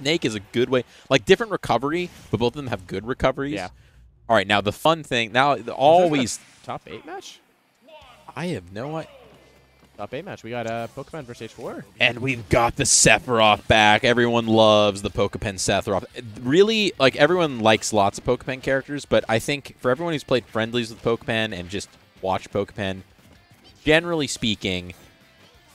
Snake is a good way, like different recovery, but both of them have good recoveries. Yeah. All right, now the fun thing, now the- always, Top eight match. I have no idea. Top eight match. We got uh, Pokepen versus H4. And we've got the Sephiroth back. Everyone loves the Pokepen Sephiroth. Really, like everyone likes lots of Pokepen characters, but I think for everyone who's played friendlies with Pokepen and just watched Pokepen, generally speaking,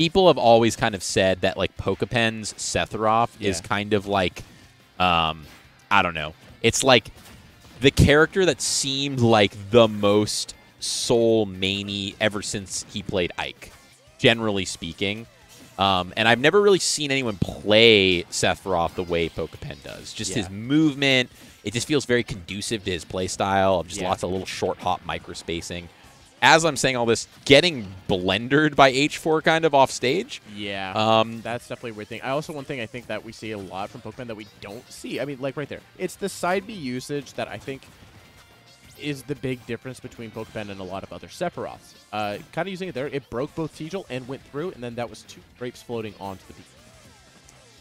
people have always kind of said that like Pokepen's Sephiroth is kind of like, um, I don't know. It's like the character that seemed like the most soul many ever since he played Ike, generally speaking. Um, and I've never really seen anyone play Sephiroth the way Pokepen does. Just his movement, it just feels very conducive to his play style of just Yeah. lots of little short hop micro spacing. As I'm saying all this, getting blendered by H4 kind of off stage. Yeah. Um, That's definitely a weird thing. I also one thing I think that we see a lot from Pokepen that we don't see. I mean, like right there, it's the side B usage that I think is the big difference between Pokepen and a lot of other Sephiroths. Uh, kind of using it there, it broke both Tegel and went through, and then that was two grapes floating onto the beach.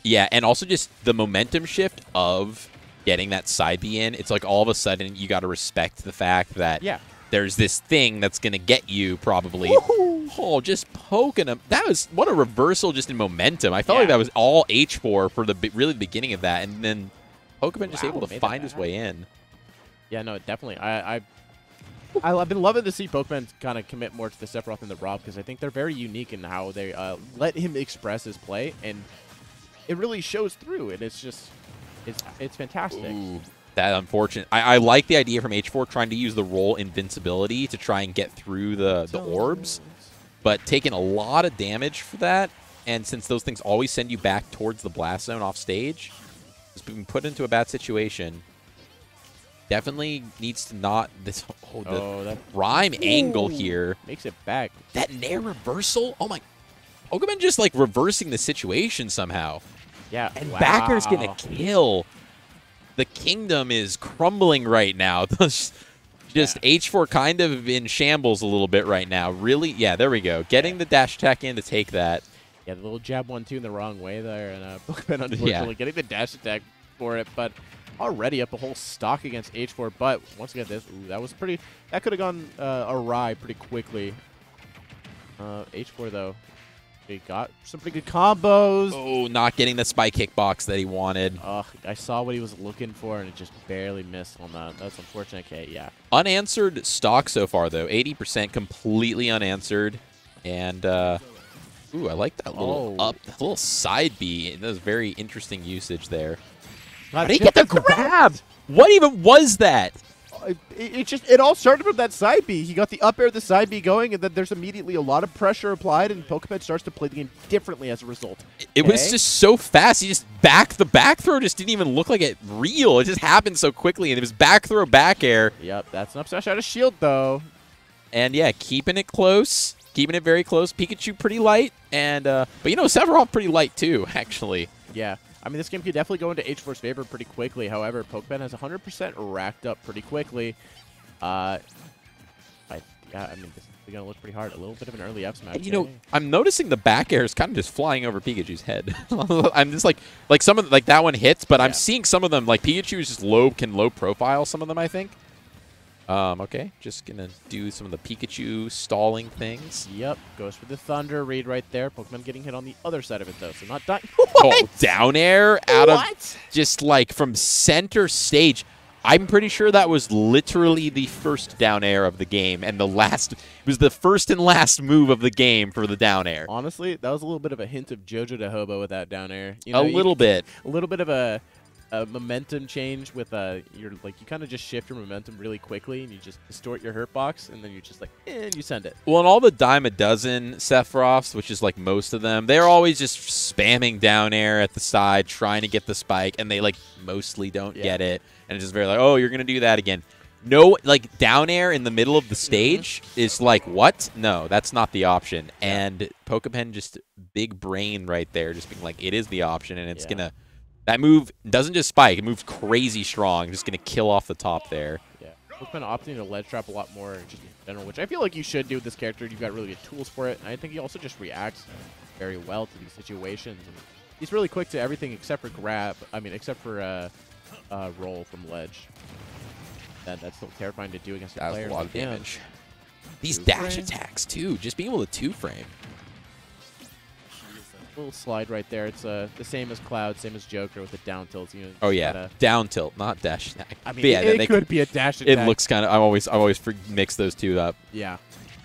Yeah, and also just the momentum shift of getting that side B in. It's like all of a sudden you got to respect the fact that Yeah. There's this thing that's going to get you probably. Oh, just poking him. That was what a reversal just in momentum. I felt like that was all H4 for the really the beginning of that, and then Pokepen just able to find his way in. Yeah, no, definitely. I, I, I I've been loving to see Pokepen kind of commit more to the Sephiroth and the Rob because I think they're very unique in how they uh, let him express his play, and it really shows through. And it's just, it's it's fantastic. Ooh, that unfortunate. I, I like the idea from H4 trying to use the roll invincibility to try and get through the, the orbs, but taking a lot of damage for that. And since those things always send you back towards the blast zone off stage, has been put into a bad situation. Definitely needs to not this oh, the Oh, that rhyme angle here. makes it back. That nair reversal. Oh my, Pokepen just like reversing the situation somehow. Yeah, And wow. Back air's gonna kill. The kingdom is crumbling right now. just just H4 kind of in shambles a little bit right now. Really, yeah, there we go. Getting the dash attack in to take that. Yeah, the little jab one two in the wrong way there, and uh, Pokepen unfortunately getting the dash attack for it, but already up a whole stock against H4. But once again, this ooh, that was pretty. That could have gone uh, awry pretty quickly. Uh, H4 though, they got some pretty good combos. Oh, not getting the spike kickbox that he wanted. Ugh, I saw what he was looking for, and it just barely missed on that. That's unfortunate. Okay, yeah. Unanswered stock so far though. 80% completely unanswered. And uh Ooh, I like that little Oh. up, that little side B. That was very interesting usage there. How did he get the grab? What even was that? It, it just it all started from that side B. He got the up air, the side B going, and then there's immediately a lot of pressure applied, and Pokepen starts to play the game differently as a result. It was just so fast. He just back the back throw just didn't even look like it real. It just happened so quickly, and it was back throw, back air, Yep, that's an up smash out of shield though. and yeah, keeping it close, keeping it very close. Pikachu pretty light, and uh, but you know Sephiroth pretty light too, actually. Yeah. I mean, this game could definitely go into H4's favor pretty quickly. However, Pokepen has 100% racked up pretty quickly. Uh, I, yeah, I mean, this is going to look pretty hard. A little bit of an early F smash. You know, eh? I'm noticing the back air is kind of just flying over Pikachu's head. I'm just like, like some of the, like that one hits, but I'm seeing some of them like Pikachu is just low, can low profile some of them. I think. Um, okay, just gonna do some of the Pikachu stalling things. Yep, goes for the Thunder read right there. Pokepen getting hit on the other side of it, though, so not dying. Oh, down air out of just like from center stage. I'm pretty sure that was literally the first down air of the game, and the last it was the first and last move of the game for the down air. Honestly, that was a little bit of a hint of JoJo to Hobo with that down air. You a know, you- little bit. a little bit of a, a momentum change with uh your like you kind of just shift your momentum really quickly and you just distort your hurt box and then you're just like eh, and you send it. Well, and all the dime a dozen Sephiroths, which is like most of them, they're always just spamming down air at the side, trying to get the spike, and they like mostly don't Yeah. get it, and it's just very like, oh, you're gonna do that again. No, like down air in the middle of the stage is like what? No, that's not the option. And Pokepen just big brain right there, just being like, it is the option, and it's Yeah. gonna. That move doesn't just spike; it moves crazy strong, just gonna kill off the top there. Yeah. Pokepen opting to ledge trap a lot more just in general, which I feel like you should do with this character. You've got really good tools for it. And I think he also just reacts very well to these situations. And he's really quick to everything except for grab. I mean, except for uh, uh, roll from ledge. That that's still terrifying to do against a That was a lot of damage. These Two dash frame. attacks too, just being able to two frame. Little slide right there. It's uh, the same as Cloud, same as Joker with the down tilt. You know, Oh yeah, gotta- down tilt, not dash attack. I mean, But yeah, it, they- it could be a dash It looks kind of. I always, I always mix those two up. Yeah.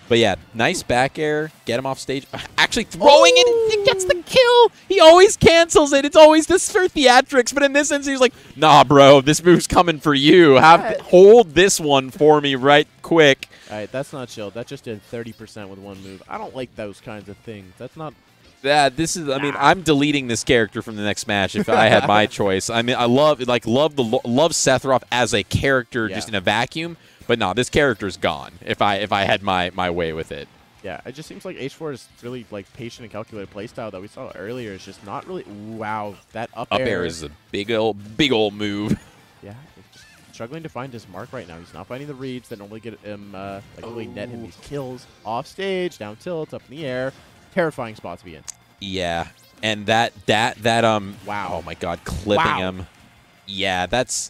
But yeah, nice back air. Get him off stage. Actually throwing it, it gets the kill. He always cancels it. It's always this for theatrics. But in this instance, he's like, Nah, bro, this move's coming for you. Have Yeah. hold this one for me right quick. All right, that's not chill. That just did 30% with one move. I don't like those kinds of things. That's not. Yeah, this is. I mean, I'm deleting this character from the next match if I had my choice. I mean, I love like love the lo- love Sephiroth as a character just in a vacuum. But no, this character's gone. If I if I had my my way with it. Yeah, it just seems like H4 is really like patient and calculated playstyle that we saw earlier. Is just not really. Wow, that up, Up air is a big old big old move. Yeah, just struggling to find his mark right now. He's not finding the reads that normally get him, uh, like really net him these kills off stage, down tilt, up in the air. Terrifying spot to be in. Yeah, and that that that um. Wow. Oh my God, clipping Wow. him. Yeah, that's.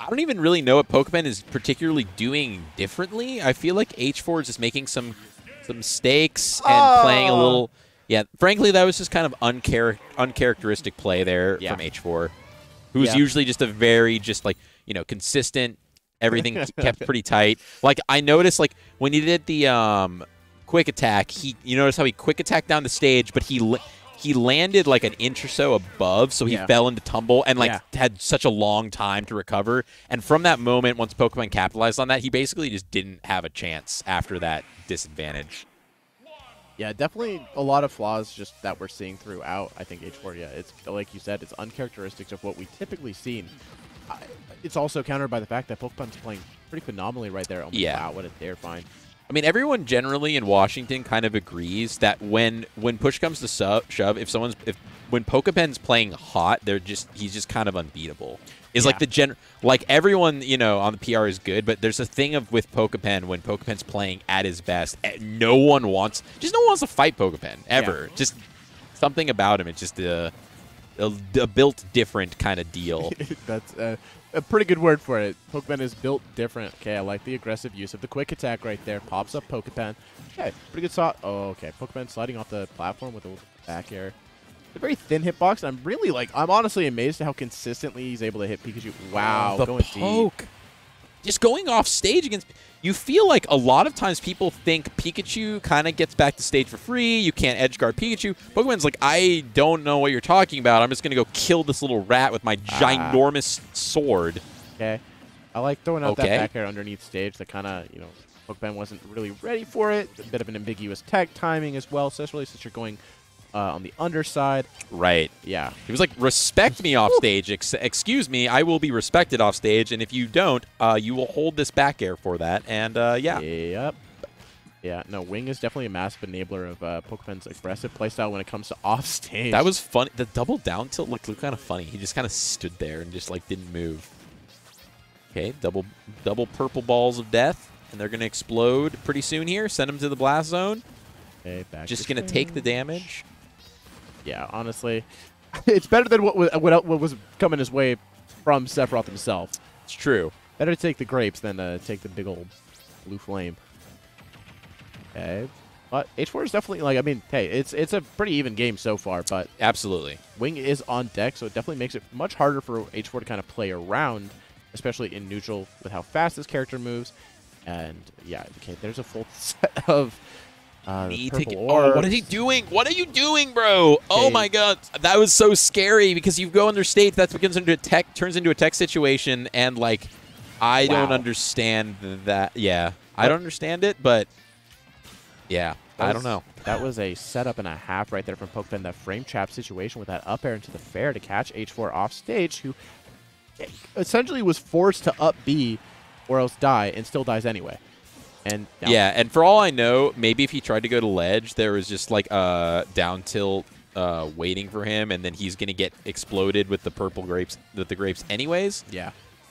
I don't even really know what Pokepen is particularly doing differently. I feel like H4 is just making some some mistakes and playing a Oh. little. Yeah, frankly, that was just kind of unchar- uncharacteristic play there Yeah. from H4, who's Yeah. usually just a very just like you know consistent. Everything kept pretty tight. Like I noticed, like when he did the um quick attack, he you notice how he quick attacked down the stage, but he he landed like an inch or so above, so he Yeah. fell into tumble and like Yeah. had such a long time to recover. And from that moment, once Pokepen capitalized on that, he basically just didn't have a chance after that disadvantage. Yeah, definitely a lot of flaws just that we're seeing throughout. I think H4, yeah, it's like you said, it's uncharacteristics of what we typically seen. It's also countered by the fact that Pokepen's playing pretty phenomenally right there. Oh Yeah. wow, what a dare find. I mean, everyone generally in Washington kind of agrees that when when push comes to su- shove, if someone's if when Pokepen's playing hot, they're just he's just kind of unbeatable. Is like the gen like everyone you know on the PR is good, but there's a thing of with Pokepen when Pokepen's playing at his best, eh, no one wants just no one wants to fight Pokepen ever. Just something about him. It's just a a, a built different kind of deal. That's uh, a pretty good word for it. Pokepen is built different. Okay, I like the aggressive use of the quick attack right there. Pops up Pokepen. Okay, pretty good shot. Oh, okay. Pokepen sliding off the platform with a little back air. A very thin hitbox. I'm really like, I'm honestly amazed at how consistently he's able to hit Pikachu. Wow, the going deep. Just going off stage against. You feel like a lot of times people think Pikachu kind of gets back to stage for free. You can't edge guard Pikachu. Pokepen's like, I don't know what you're talking about. I'm just gonna go kill this little rat with my Ah. ginormous sword. Okay. I like throwing out Okay. that back air underneath stage that kind of, you know, Pokepen wasn't really ready for it. A bit of an ambiguous tech timing as well, especially since you're going uh, on the underside. Right. Yeah. He was like, respect me off stage. Ex- excuse me, I will be respected off stage, and if you don't, uh, you will hold this back air for that. And uh, yeah, Yep. Yeah, no, Wing is definitely a massive enabler of uh, Pokepen's aggressive playstyle when it comes to off stage. that was fun. The double down tilt looked, looked kind of funny. He just kind of stood there and just like didn't move. Okay, double double purple balls of death, and they're gonna explode pretty soon here. Send them to the blast zone. okay, back Just to gonna take the damage. Yeah, honestly, it's better than what was, what what was coming his way from Sephiroth himself. It's true. Better to take the grapes than uh, take the big old blue flame. Okay. But H4 is definitely like I mean, hey, it's it's a pretty even game so far, but Absolutely. Wing is on deck, so it definitely makes it much harder for H4 to kind of play around, especially in neutral with how fast this character moves. And yeah, okay, there's a full set of uh, the Need to purple get- oh, what is he doing? What are you doing, bro? Oh my god, that was so scary because you go under stage, that begins into a tech, turns into a tech situation, and like, I don't understand that. Yeah, I don't understand it, but yeah, That I don't know. That was a setup and a half right there from Pokepen. That frame trap situation with that up air into the fair to catch H4 off stage, who essentially was forced to up B or else die and still dies anyway. And now- Yeah, and for all I know, maybe if he tried to go to ledge, there was just like a down tilt uh, waiting for him, and then he's gonna get exploded with the purple grapes, with the grapes, anyways. yeah.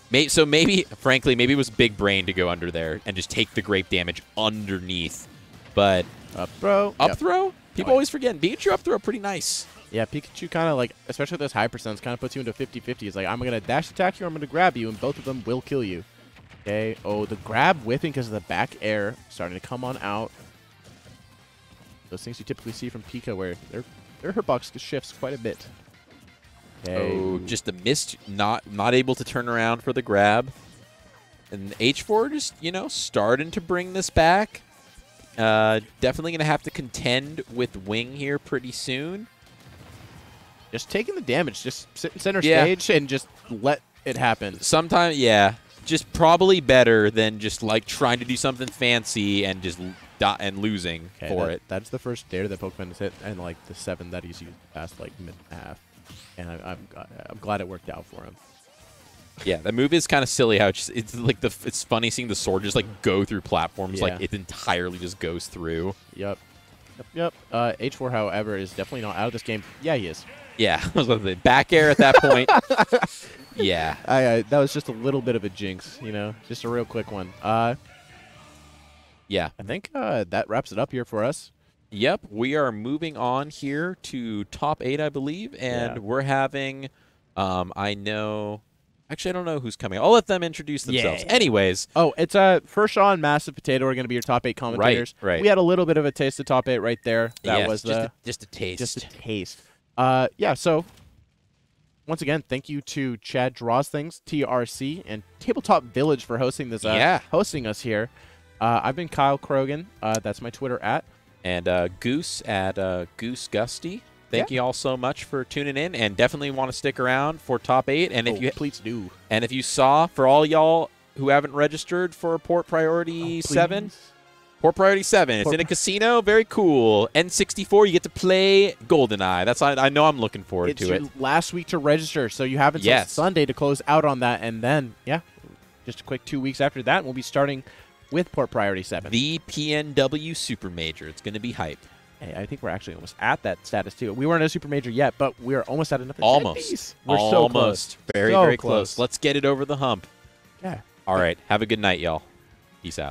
May, so maybe, frankly, maybe it was big brain to go under there and just take the grape damage underneath. But Up throw. up Yep. throw, people Oh, yeah. always forget. Pikachu up throw pretty nice. Yeah, Pikachu kind of like, especially with those high percents, kind of puts you into 50-50. It's like, I'm going to dash attack you or I'm going to grab you, and both of them will kill you. Okay. Oh, the grab whipping because of the back air starting to come on out. Those things you typically see from Pika where their their hitbox shifts quite a bit. Okay. Oh, just a missed, not not able to turn around for the grab. And H4 just, you know, starting to bring this back. Uh, definitely going to have to contend with Wing here pretty soon. Just taking the damage. Just sit in center yeah. stage and just let it happen. Sometimes, yeah. Just probably better than just, like, trying to do something fancy and just and losing okay, for that, it. That's the first dare that Pokepen has hit, and, like, the seven that he's used past, like, mid half. And I, I'm, I'm glad it worked out for him. Yeah, that move is kind of silly. How it's, it's, like the it's funny seeing the sword just like go through platforms, yeah. like it entirely just goes through. Yep, yep, yep. Uh, H4, however, is definitely not out of this game. Yeah, he is. Yeah, I was going to say back air at that point. yeah, I, I, that was just a little bit of a jinx, you know, just a real quick one. Uh, yeah, I think uh, that wraps it up here for us. Yep, we are moving on here to top eight, I believe, and yeah. we're having. Um, I know Actually, I don't know who's coming. I'll let them introduce themselves. Yeah. Anyways. Oh, it's uh, Furshaw Massive Potato are going to be your top eight commentators. Right, right. We had a little bit of a taste of top eight right there. That yes, was just, the, a, just a taste. Just a taste. Uh, yeah, so once again, thank you to Chad Draws Things, TRC, and Tabletop Village for hosting this. Uh, yeah. Hosting us here. Uh, I've been Kyle Krogan. Uh, that's my Twitter at. And uh, Goose at uh, Goose Gusty thank yeah. you all so much for tuning in, and definitely want to stick around for top eight. And oh, if you please do, and if you saw for all y'all who haven't registered for Port Priority oh, Seven. Port Priority 7. It's in a casino. Very cool. N64, you get to play GoldenEye. That's I, I know I'm looking forward it's to it. last week to register, so you have until yes. Sunday to close out on that. And then, yeah, just a quick two weeks after that, we'll be starting with Port Priority 7. The PNW Super Major. It's going to be hype. Hey, I think we're actually almost at that status too. We weren't a super major yet, but we're almost at another. Almost. We're almost. so close. Very, so very close. close. Let's get it over the hump. Yeah. All right. Have a good night, y'all. Peace out.